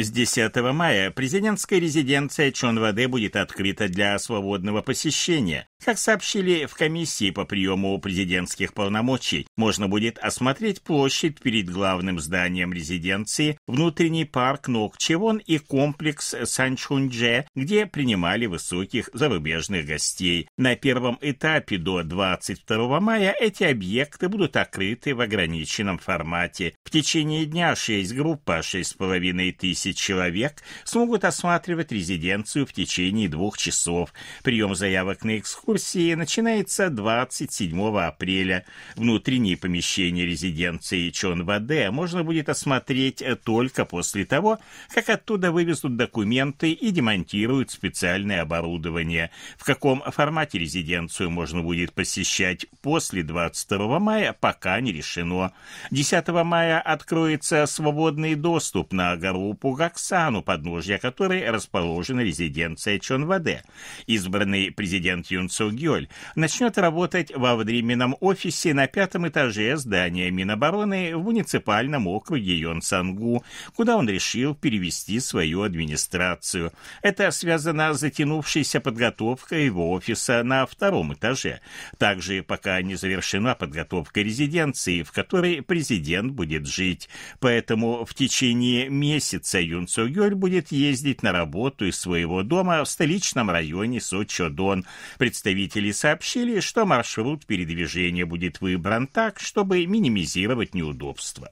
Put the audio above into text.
С 10 мая президентская резиденция Чонваде будет открыта для свободного посещения. Как сообщили в комиссии по приему президентских полномочий, можно будет осмотреть площадь перед главным зданием резиденции, внутренний парк Нокчевон и комплекс Санчхундже, где принимали высоких зарубежных гостей. На первом этапе до 22 мая эти объекты будут открыты в ограниченном формате. В течение дня шесть групп по 6,5 тысяч человек смогут осматривать резиденцию в течение двух часов. Прием заявок на экскурсии начинается 27 апреля. Внутренние помещения резиденции Чонваде можно будет осмотреть только после того, как оттуда вывезут документы и демонтируют специальное оборудование. В каком формате резиденцию можно будет посещать после 22 мая, пока не решено. 10 мая откроется свободный доступ на гору Пугаксан, подножья которой расположена резиденция Чонваде. Избранный президент Юн Цу Гёль начнет работать во временном офисе на пятом этаже здания Минобороны в муниципальном округе Йонсангу, куда он решил перевести свою администрацию. Это связано с затянувшейся подготовкой его офиса на втором этаже. Также пока не завершена подготовка резиденции, в которой президент будет жить. Поэтому в течение месяца Юн Цугёль будет ездить на работу из своего дома в столичном районе Сочодон. Представители сообщили, что маршрут передвижения будет выбран так, чтобы минимизировать неудобства.